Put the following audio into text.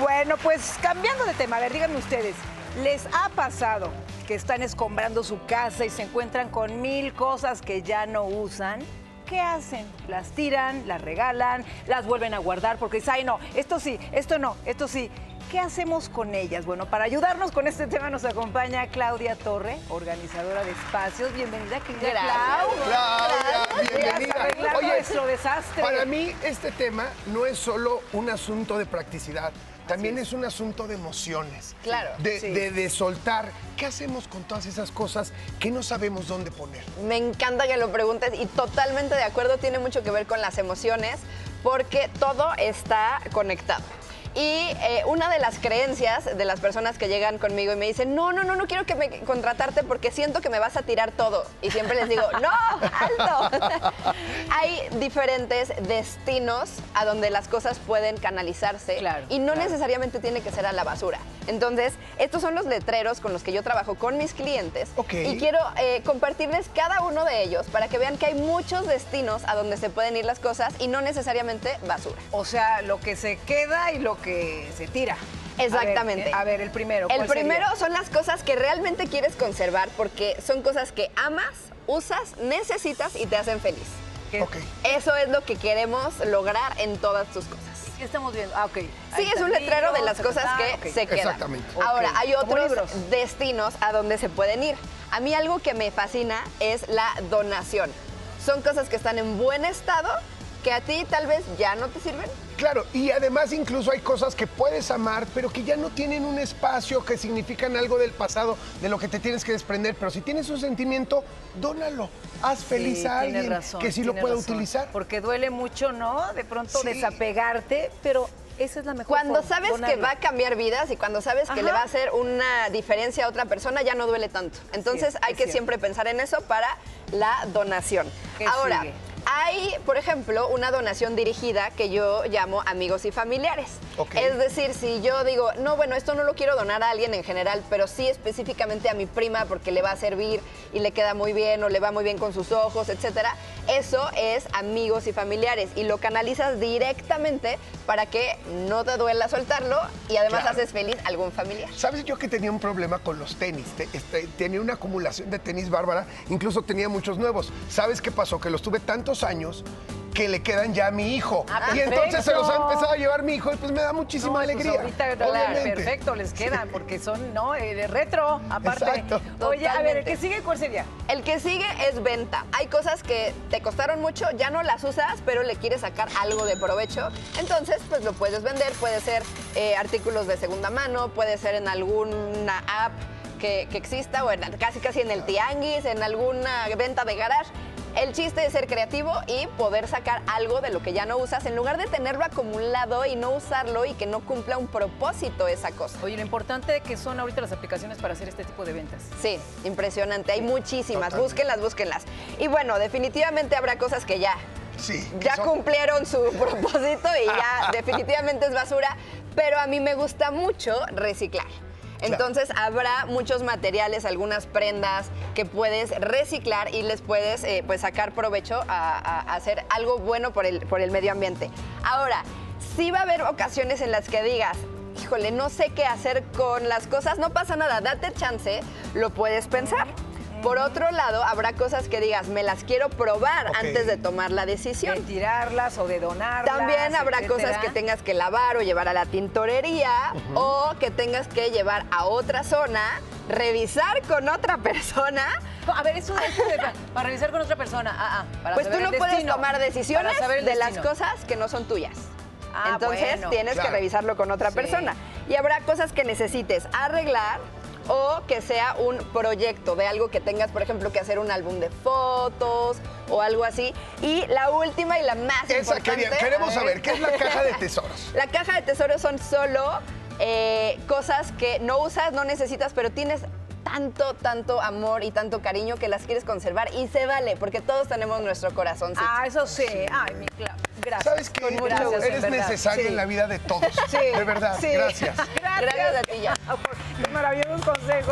Bueno, pues cambiando de tema, a ver, díganme ustedes, ¿les ha pasado que están escombrando su casa y se encuentran con mil cosas que ya no usan? ¿Qué hacen? ¿Las tiran, las regalan, las vuelven a guardar? Porque dicen, ay no, esto sí, esto no, esto sí. ¿Qué hacemos con ellas? Bueno, para ayudarnos con este tema nos acompaña Claudia Torre, organizadora de espacios. Bienvenida, querida Gracias. Clau. Claudia, bienvenida. arreglar Oye, nuestro desastre. Para mí este tema no es solo un asunto de practicidad, también es. un asunto de emociones. Claro. De, Sí. de- de soltar. ¿Qué hacemos con todas esas cosas que no sabemos dónde poner? Me encanta que lo preguntes y totalmente de acuerdo, tiene mucho que ver con las emociones porque todo está conectado. Y eh, una de las creencias de las personas que llegan conmigo y me dicen, no, no, no, no quiero que me contratarte porque siento que me vas a tirar todo. Y siempre les digo, no, alto. Hay diferentes destinos a donde las cosas pueden canalizarse Claro, y no claro. necesariamente tiene que ser a la basura. Entonces, estos son los letreros con los que yo trabajo con mis clientes y quiero eh, compartirles cada uno de ellos para que vean que hay muchos destinos a donde se pueden ir las cosas y no necesariamente basura. O sea, lo que se queda y lo que se tira. Exactamente. A ver, a ver, el primero. El primero son las cosas que realmente quieres conservar porque son cosas que amas, usas, necesitas y te hacen feliz. ¿Qué? Ok. Eso es lo que queremos lograr en todas tus cosas. ¿Qué estamos viendo? Ah, ok. Ahí Sí, es un letrero de las cosas ta, que se quedan. Exactamente. Ahora, hay otros libros. destinos a donde se pueden ir. A mí algo que me fascina es la donación. Son cosas que están en buen estado, que a ti tal vez ya no te sirven. Claro, y además incluso hay cosas que puedes amar, pero que ya no tienen un espacio, que significan algo del pasado, de lo que te tienes que desprender. Pero si tienes un sentimiento, dónalo. Haz feliz Sí, a alguien razón, que sí lo pueda razón. utilizar. Porque duele mucho, ¿no? De pronto Sí. desapegarte, pero esa es la mejor Cuando forma, sabes que va a cambiar vidas y cuando sabes que le va a hacer una diferencia a otra persona, ya no duele tanto. Entonces es, hay es que cierto. siempre pensar en eso para la donación. ¿Qué Ahora, sigue? Hay, por ejemplo, una donación dirigida que yo llamo amigos y familiares. Es decir, si yo digo, no, bueno, esto no lo quiero donar a alguien en general, pero sí específicamente a mi prima porque le va a servir y le queda muy bien o le va muy bien con sus ojos, etcétera, eso es amigos y familiares y lo canalizas directamente para que no te duela soltarlo y además Claro. haces feliz a algún familiar. ¿Sabes yo que tenía un problema con los tenis? Te- este, tenía una acumulación de tenis bárbara, incluso tenía muchos nuevos. ¿Sabes qué pasó? Que los tuve tantos años que le quedan ya a mi hijo. Ah, y entonces se los ha empezado a llevar mi hijo y pues me da muchísima No, pues alegría. ahorita, claro, obviamente. perfecto, les quedan, porque son, ¿no? Eh, de retro, aparte. Exacto. Oye, a ver, el que sigue, ¿cuál sería? El que sigue es venta. Hay cosas que te costaron mucho, ya no las usas, pero le quieres sacar algo de provecho. Entonces, pues lo puedes vender. Puede ser eh, artículos de segunda mano, puede ser en alguna app que, que exista, o en- casi casi en el tianguis, en alguna venta de garage. El chiste es ser creativo y poder sacar algo de lo que ya no usas en lugar de tenerlo acumulado y no usarlo y que no cumpla un propósito esa cosa. Oye, lo importante que son ahorita las aplicaciones para hacer este tipo de ventas. Sí, impresionante. Hay muchísimas. Totalmente. Búsquenlas, búsquenlas. Y bueno, definitivamente habrá cosas que ya, Sí. ya son- cumplieron su propósito y ya definitivamente es basura. Pero a mí me gusta mucho reciclar. Entonces habrá muchos materiales, algunas prendas que puedes reciclar y les puedes eh, pues sacar provecho a, hacer algo bueno por el, por el medio ambiente. Ahora, sí va a haber ocasiones en las que digas, híjole, no sé qué hacer con las cosas, no pasa nada, date chance, lo puedes pensar. Por otro lado, habrá cosas que digas, me las quiero probar antes de tomar la decisión. De tirarlas o de donarlas. También habrá etcétera. cosas que tengas que lavar o llevar a la tintorería o que tengas que llevar a otra zona, revisar con otra persona. A ver, eso, eso de, para revisar con otra persona. Ah, ah, para pues tú saber no el puedes destino. tomar decisiones de las cosas que no son tuyas. Ah, Entonces bueno, tienes que revisarlo con otra Sí. persona. Y habrá cosas que necesites arreglar o que sea un proyecto de algo que tengas, por ejemplo, que hacer un álbum de fotos o algo así. Y la última y la más Esa importante. quería- queremos saber, ¿qué es la caja de tesoros? La caja de tesoros son solo eh, cosas que no usas, no necesitas, pero tienes tanto, tanto amor y tanto cariño que las quieres conservar y se vale, porque todos tenemos nuestro corazón. Ah, eso sí. Ay, mi Clau. Gracias. ¿Sabes en Eres verdad. necesario Sí. en la vida de todos. Sí, De verdad. Gracias. Gracias a ti, ya. Por tus maravillosos consejos.